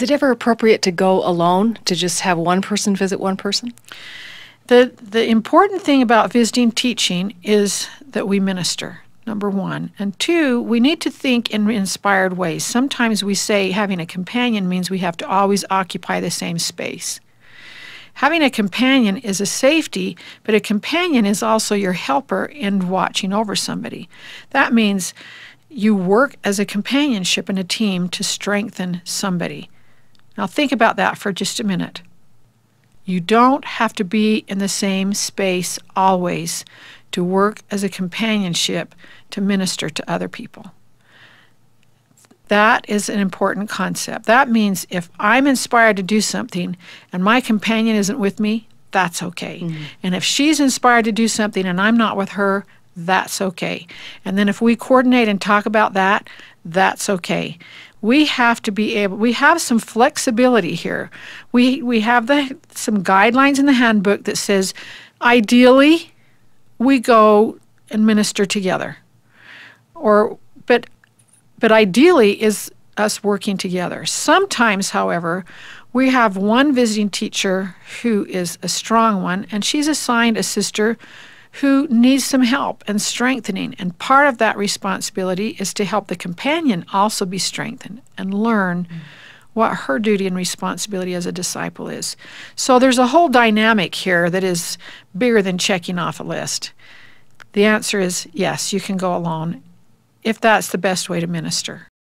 Is it ever appropriate to go alone to just have one person visit one person? The, the important thing about visiting teaching is that we minister, number one. And two, we need to think in inspired ways. Sometimes we say having a companion means we have to always occupy the same space. Having a companion is a safety, but a companion is also your helper in watching over somebody. That means you work as a companionship in a team to strengthen somebody. Now, think about that for just a minute. You don't have to be in the same space always to work as a companionship to minister to other people. That is an important concept. That means if I'm inspired to do something and my companion isn't with me, that's okay. Mm-hmm. And if she's inspired to do something and I'm not with her, that's okay. And then if we coordinate and talk about that, that's okay. We have to be able we have some flexibility here. We we have the some guidelines in the handbook that says ideally we go and minister together. Or but but ideally is us working together. Sometimes however we have one visiting teacher who is a strong one and she's assigned a sister who needs some help and strengthening. And part of that responsibility is to help the companion also be strengthened and learn mm. what her duty and responsibility as a disciple is. So there's a whole dynamic here that is bigger than checking off a list. The answer is yes, you can go alone if that's the best way to minister.